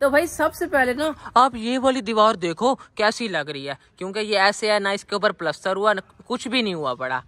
तो भाई सबसे पहले ना आप ये वाली दीवार देखो कैसी लग रही है। क्योंकि ये ऐसे है ना इसके ऊपर प्लस्तर हुआ कुछ भी नहीं हुआ पड़ा।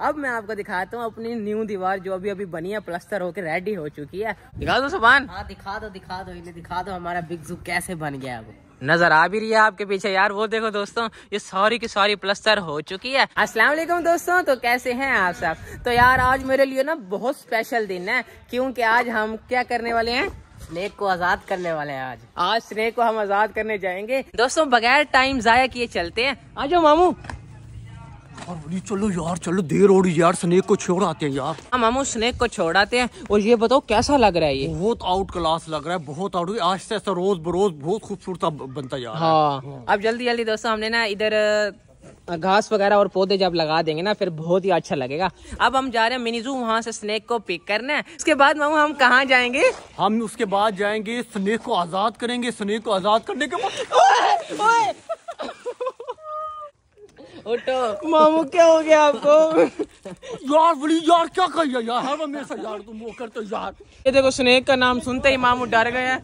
अब मैं आपको दिखाता हूँ अपनी न्यू दीवार जो अभी अभी बनी है प्लस्तर होकर रेडी हो चुकी है। दिखा दो सुबान हाँ दिखा दो दिखा दो इन्हें दिखा दो हमारा बिग जू कैसे बन गया अब नज़र आ भी रही है आपके पीछे यार वो देखो दोस्तों ये सारी की सारी प्लस्तर हो चुकी है। अस्सलाम वालेकुम दोस्तों तो कैसे हैं आप सब? तो यार आज मेरे लिए ना बहुत स्पेशल दिन है क्योंकि आज हम क्या करने वाले हैं? स्नेक को आज़ाद करने वाले हैं आज। आज स्नेक को हम आज़ाद करने जाएँगे। दोस्तों बगैर टाइम जाया किए चलते हैं। आ जाओ मामू। यार चलो यार चलो देर हो रही यार स्नेक को छोड़ आते हैं यार। हम मामू स्नेक को छोड़ाते हैं। और ये बताओ कैसा लग रहा है ये? बहुत आउट क्लास लग रहा है बहुत आउट आज से ऐसा रोज बरोज बहुत खूबसूरत बनता जा रहा है। हाँ अब जल्दी जल्दी दोस्तों हमने ना इधर घास वगैरह और पौधे जब लगा देंगे ना फिर बहुत ही अच्छा लगेगा। अब हम जा रहे हैं मिनी जू वहाँ से स्नेक को पिक करना है। उसके बाद मामू हम कहाँ जाएँगे? हम उसके बाद जाएँगे स्नेक को आज़ाद करेंगे। स्नेक को आज़ाद करने के बाद उठो। मामू क्या हो गया आपको? यार बड़ी यार क्या कर यार? हर हमेशा यार तुम वो करते यार। ये देखो स्नेक का नाम सुनते ही मामू डर गए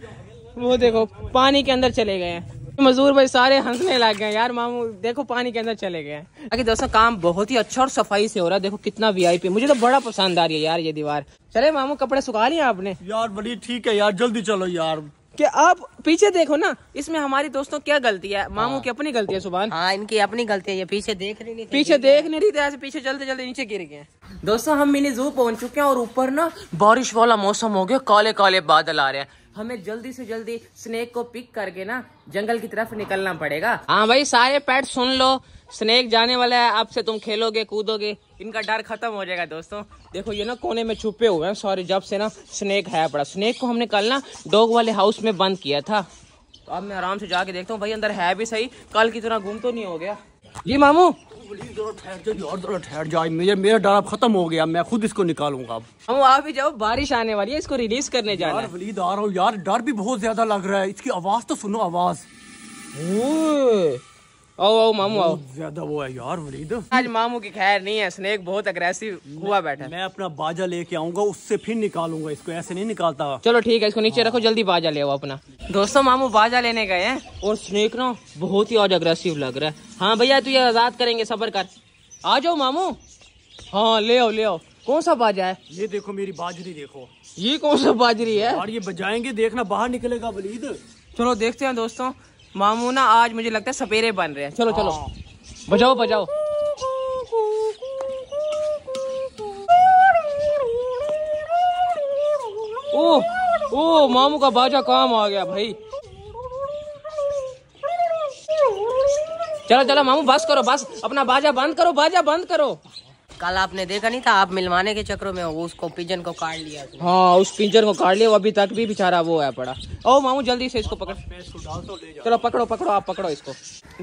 वो देखो पानी के अंदर चले गए। हैं मजदूर भाई सारे हंसने लग गए यार मामू देखो पानी के अंदर चले गए। हैं बाकी दोस्तों काम बहुत ही अच्छा और सफ़ाई से हो रहा है देखो कितना वीआईपी मुझे तो बड़ा पसंद आ रही है यार ये दीवार। चले मामू कपड़े सुखा लिए आपने? यार बड़ी ठीक है यार जल्दी चलो यार। कि आप पीछे देखो ना इसमें हमारी दोस्तों क्या गलती है? मामू की अपनी गलती है सुबह हाँ इनकी अपनी गलती है ये पीछे देख रही नहीं पीछे देख नहीं रही थी ऐसे पीछे चलते चलते नीचे गिर गए। दोस्तों हम मिनी जू पहुँच चुके हैं और ऊपर ना बारिश वाला मौसम हो गया काले काले बादल आ रहे हैं। हमें जल्दी से जल्दी स्नेक को पिक करके ना जंगल की तरफ़ निकलना पड़ेगा। हाँ भाई, सारे पेट सुन लो। स्नेक जाने वाला है अब से तुम खेलोगे, कूदोगे। इनका डर खत्म हो जाएगा दोस्तों। देखो, ये ना कोने में छुपे हुए हैं। सॉरी जब से ना स्नेक है पड़ा स्नेक को हमने कल ना डॉग वाले हाउस में बंद किया था। तो अब मैं आराम से जाके देखता हूँ। भाई, अंदर है भी सही। कल की तरह घूम तो नहीं हो गया। जी मामू। ठहर जाओ यार ठहर जाओ मेरा मेरा डर अब खत्म हो गया मैं खुद इसको निकालूँगा अब हम आप भी जाओ बारिश आने वाली है इसको रिलीज़ करने जा यार वलीद आ रहा है यार डर भी बहुत ज़्यादा लग रहा है। इसकी आवाज़ तो सुनो आवाज़। आओ आओ मामू आओ। ज़्यादा वो है यार वलीद आज मामू की खैर नहीं है स्नेक बहुत अग्रेसिव हुआ बैठा मैं अपना बाजा लेके आऊँगा उससे फिर निकालूँगा इसको ऐसे नहीं निकालता। चलो ठीक है इसको नीचे रखो जल्दी बाजा ले आओ अपना। दोस्तों मामू बाजा लेने गए हैं और स्नेक ना बहुत ही आज अग्रेसिव लग रहा है। हाँ भैया तू ये आज़ाद करेंगे सबर कर। आ जाओ मामू। हाँ ले आओ ले आओ। कौन सा बाजा है? ये देखो मेरी बाजरी देखो। ये कौन सा बाजरी है? और ये बजाएँगे देखना बाहर निकलेगा वलीद चलो देखते हैं दोस्तों। मामू ना आज मुझे लगता है सपेरे बन रहे हैं। चलो चलो। बजाओ बजाओ। ओ ओ मामू का बाजा काम आ गया भाई। चलो चलो मामू बस करो बस। अपना बाजा बंद करो बाजा बंद करो। कल आपने देखा नहीं था? आप मिलवाने के चक्रों में वो उसको पिंजन को काट लिया हाँ उस पिंजन को काट लिया वो अभी तक भी बेचारा वो है पड़ा ओ मामू जल्दी से इसको पकड़। चलो पकड़ो पकड़ो आप पकड़ो इसको।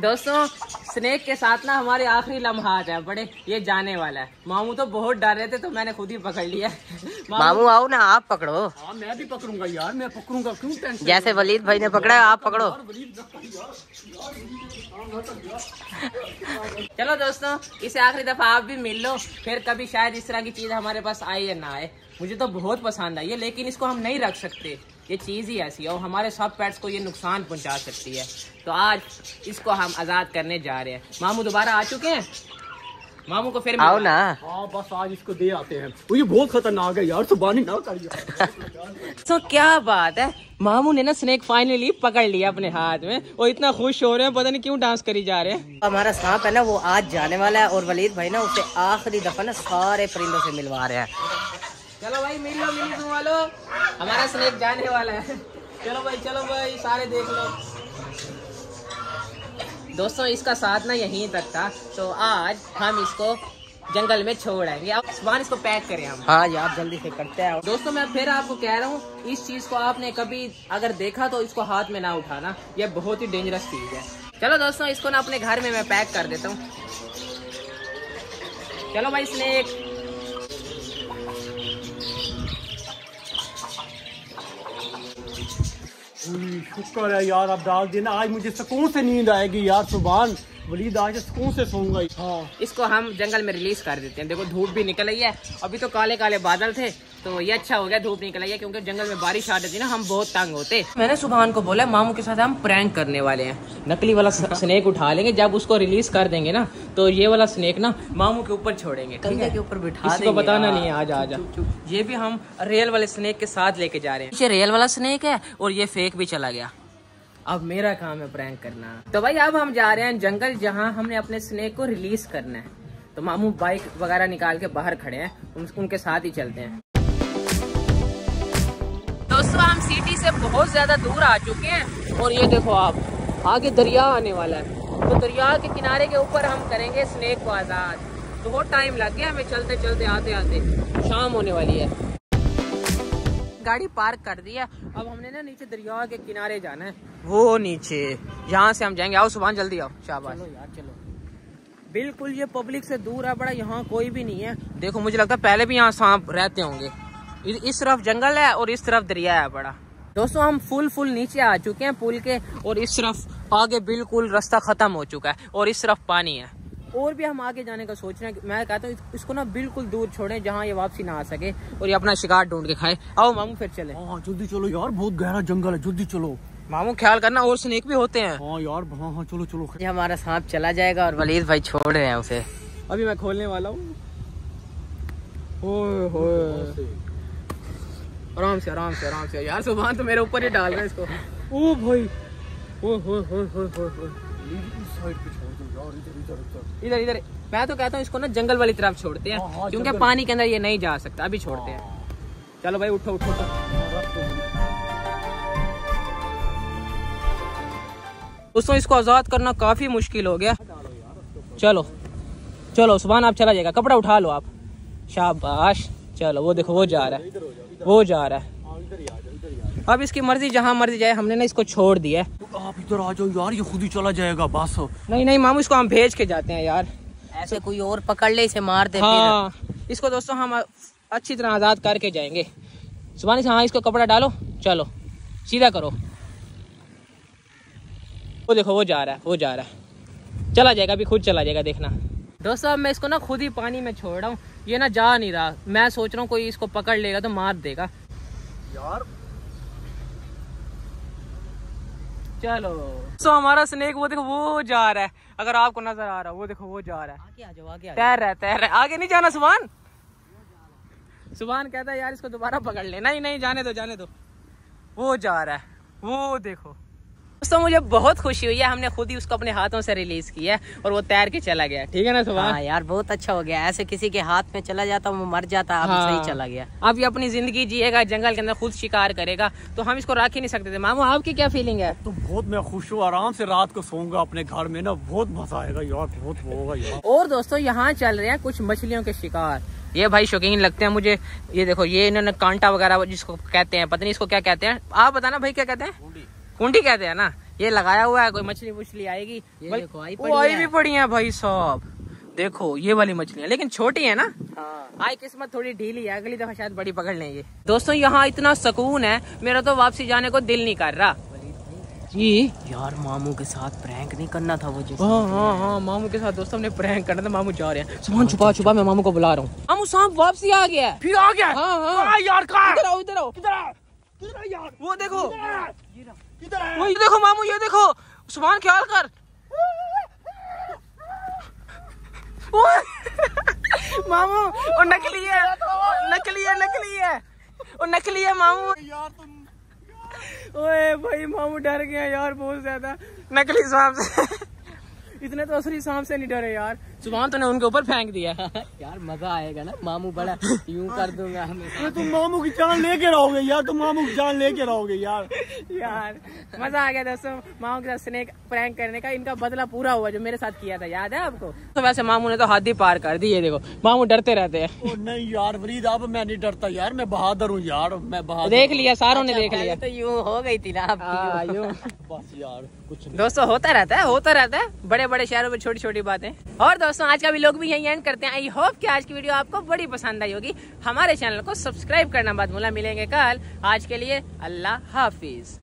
दोस्तों स्नेक के साथ ना हमारे आखिरी लम्हात है बड़े ये जाने वाला है। मामू तो बहुत डर रहे थे तो मैंने खुद ही पकड़ लिया। मामू आओ ना आप पकड़ो। हाँ मैं भी पकड़ूँगा यार मैं पकड़ूँगा क्यों टेंशन जैसे वलीद भाई ने पकड़ा है आप पकड़ो। चलो दोस्तों इसे आखिरी दफ़ा आप भी मिल लो फिर कभी शायद इस तरह की चीज़ हमारे पास आए या ना आए। मुझे तो बहुत पसंद आई है लेकिन इसको हम नहीं रख सकते। ये चीज़ ही ऐसी है और हमारे सब पेट्स को ये नुकसान पहुँचा सकती है। तो आज इसको हम आज़ाद करने जा रहे हैं। मामू दोबारा आ चुके हैं? मामू को फिर आओ ना। हाँ बस आज इसको दे आते हैं। वो ये बहुत खतरनाक है यार सुबानी ना कर यार तो क्या बात है? मामू ने ना स्नेक फाइनली पकड़ लिया अपने हाथ में। और इतना खुश हो रहे हैं पता नहीं क्यों डांस करी जा रहे हैं। हमारा सांप है ना वो आज जाने वाला है और वलीद भाई ना उसे आखिरी दफ़ा ना सारे परिंदों से मिलवा रहे हैं। चलो भाई मिल लो मिली तुम वालो हमारा स्नेक जाने वाला है। चलो भाई चलो भाई सारे देख लो। दोस्तों इसका साथ ना यहीं तक था। तो आज हम इसको जंगल में छोड़ आएँगे। अब सामान इसको पैक करें हम। हाँ जी आप जल्दी से करते हैं दोस्तों मैं फिर आपको कह रहा हूँ इस चीज़ को आपने कभी अगर देखा तो इसको हाथ में ना उठाना। ये बहुत ही डेंजरस चीज़ है। चलो दोस्तों इसको ना अपने घर में मैं पैक कर देता हूँ। चलो भाई स्नेक शुक्र है यार अब डाल देना। आज मुझे सुकून से नींद आएगी यार सुबह वलीद आज सुकून से सोऊँगा हाँ। इसको हम जंगल में रिलीज़ कर देते हैं। देखो धूप भी निकल आई है। अभी तो काले काले बादल थे तो ये अच्छा हो गया धूप निकल आई है क्योंकि जंगल में बारिश आ जाती थी ना हम बहुत तंग होते मैंने सुबहान को बोला मामू के साथ हम प्रैंक करने वाले हैं। नकली वाला स्नेक उठा लेंगे जब उसको रिलीज़ कर देंगे ना तो ये वाला स्नेक ना मामू के ऊपर छोड़ेंगे कंधे के ऊपर बिठा इसको बताना नहीं है आजा आजा। ये भी हम रियल वाले स्नेक के साथ लेके जा रहे हैं। ये रियल वाला स्नेक है और ये फेक भी चला गया। अब मेरा काम है प्रैंक करना। तो भाई, अब हम जा रहे हैं जंगल, जहाँ हमने अपने स्नेक को रिलीज़ करना है। तो मामू बाइक वगैरह निकाल के बाहर खड़े हैं। उन- उनके साथ ही चलते हैं। दोस्तों, हम सिटी से बहुत ज़्यादा दूर आ चुके हैं। और ये देखो आप, आगे दरिया आने वाला है। तो दरिया के किनारे के ऊपर हम करेंगे स्नेक को आज़ाद। तो बहुत टाइम लग गया, हमें चलते चलते आते आते शाम होने वाली है। गाड़ी पार्क कर दी है। अब हमने ना नीचे दरिया के किनारे जाना है। वो नीचे। यहाँ से हम जाएँगे। आओ सुबह जल्दी आओ। शाबाश। चलो यार चलो। बिल्कुल ये पब्लिक से दूर है बड़ा यहाँ कोई भी नहीं है। देखो मुझे लगता है पहले भी यहाँ सांप रहते होंगे। इस तरफ़ जंगल है और इस तरफ़ दरिया है बड़ा। दोस्तों हम फुल फुल नीचे आ चुके हैं पुल के। और इस तरफ़ आगे बिल्कुल रास्ता खत्म हो चुका है और इस तरफ़ पानी है। और भी हम आगे जाने का सोच रहे हैं मैं कहता हूँ इसको ना बिल्कुल दूर छोड़ें जहाँ ये वापसी ना आ सके और ये अपना शिकार ढूंढ के खाए। आओ मामू फिर चले। हाँ जल्दी चलो यार बहुत गहरा जंगल है जल्दी चलो। मामू ख्याल करना और स्नेक भी होते हैं। हाँ यार हाँ हाँ चलो चलो। ये हमारा सांप चला जाएगा और वलीद भाई छोड़ रहे हैं उसे। अभी मैं खोलने वाला हूँ। आराम से आराम से आराम से। यार सुबह तो मेरे ऊपर ही डाल रहे हैं इसको। ओ भाई। ओ हो हो हो हो हो इधर इधर। मैं तो कहता हूँ इसको ना जंगल वाली तरफ़ छोड़ते हाँ, हैं हाँ, क्योंकि पानी के अंदर ये नहीं जा सकता अभी छोड़ते हैं। चलो भाई उठो उठो उठो। दोस्तों इसको आज़ाद करना काफ़ी मुश्किल हो गया। चलो चलो सुबह आप चला जाएगा। कपड़ा उठा लो आप। शाबाश। चलो वो देखो वो जा रहा है। वो जा रहा है। अब इसकी मर्ज़ी जहाँ मर्ज़ी जाए हमने ना इसको छोड़ दिया है। जाओ आप इधर आ जाओ यार ये खुद ही चला जाएगा बस। नहीं नहीं मामू इसको हम भेज के जाते हैं यार। ऐसे कोई और पकड़ ले इसे मार दे हाँ इसको दोस्तों हम अच्छी तरह आज़ाद करके जाएँगे। सुबह से हाँ इसको कपड़ा डालो चलो सीधा करो। वो देखो वो जा रहा है वो जा रहा है। चला जाएगा अभी खुद चला जाएगा देखना। दोस्तों अब मैं इसको ना खुद ही पानी में छोड़ रहा हूँ। ये ना जा नहीं रहा। मैं सोच रहा हूँ कोई इसको पकड़ लेगा तो मार देगा। यार चलो। सो हमारा स्नेक वो देखो वो जा रहा है। अगर आपको नज़र आ रहा है वो देखो वो जा रहा है। आगे आ जाओ आगे तैर रहा है तैर रहा है। आगे नहीं जाना सुबह सुबह कहता है यार इसको दोबारा पकड़ ले। नहीं नहीं जाने दो जाने दो। वो जा रहा है। वो देखो। दोस्तों मुझे बहुत खुशी हुई है हमने खुद ही उसको अपने हाथों से रिलीज़ किया है और वो तैर के चला गया। ठीक है ना सुभान हाँ यार बहुत अच्छा हो गया। ऐसे किसी के हाथ में चला जाता वो मर जाता अब हाँ। सही चला गया। अब ये अपनी ज़िंदगी जिएगा जंगल के अंदर खुद शिकार करेगा तो हम इसको रख ही नहीं सकते थे। मामू आपकी क्या फीलिंग है? तो बहुत मैं खुश हूँ आराम से रात को सोऊँगा अपने घर में ना बहुत मज़ा आएगा यार बहुत होगा यार। और दोस्तों यहाँ चल रहे हैं कुछ मछलियों के शिकार। ये भाई शौकीन लगते हैं मुझे। ये देखो ये इन्होंने कांटा वगैरह जिसको कहते हैं पता नहीं इसको क्या कहते हैं। आप बताना भाई क्या कहते हैं? कुंडी कहते हैं ना ये लगाया हुआ है कोई मछली वछली आएगी। ये देखो, आई वो पड़ी आई भी पड़ी है भाई साहब। देखो ये वाली मछलियाँ लेकिन छोटी है ना। हाँ। आई किस्मत थोड़ी ढीली है अगली दफ़ा शायद बड़ी पकड़ लेंगे। दोस्तों यहाँ इतना सुकून है मेरा तो वापसी जाने को दिल नहीं कर रहा। जी यार मामू के साथ प्रैंक नहीं करना था वो जिस हाँ हाँ हाँ मामू के साथ दोस्तों हमने प्रैंक करना था मामू जा रहे हैं। सामान छुपा छुपा मैं मामू को बुला रहा हूँ। मामू सांप वापसी आ गया फिर आ गया? हाँ हाँ। यार इधर आओ इधर आओ? किधर है यार। वो देखो। किधर है वो ये देखो मामू ये देखो। सुभान ख्याल कर? मामू और नकली है। नकली है नकली है। और नकली है मामू। यार तुम ओए भाई मामू डर गया यार बहुत ज़्यादा। नकली सांप से। इतने तो असली सांप से नहीं डरे यार। सुभान तो ने उनके ऊपर फेंक दिया यार मज़ा आएगा ना? मामू बड़ा यूँ कर दूँगा अरे तुम मामू की जान लेके रहोगे यार तुम मामू की जान लेके रहोगे यार। यार मज़ा आ गया दोस्तों मामू के साथ स्नेक प्रैंक करने का। इनका बदला पूरा हुआ जो मेरे साथ किया था याद है आपको? तो वैसे मामू ने तो हद ही पार कर दी ये देखो। मामू डरते रहते हैं। ओ नहीं यार वरीद अब मैं नहीं डरता यार मैं बहादुर हूँ यार मैं बहादुर। देख लिया सारों ने देख लिया। तो यूँ हो गई थी ना हाँ, बस यार कुछ दोस्तों होता रहता है होता रहता है। बड़े बड़े शहरों में छोटी छोटी बातें। और दोस्तों, आज का भी लोग भी यही एंड करते हैं। आई होप कि आज की वीडियो आपको बड़ी पसंद आई होगी। हमारे चैनल को सब्सक्राइब करना बाद मुला मिलेंगे कल। आज के लिए अल्लाह हाफिज।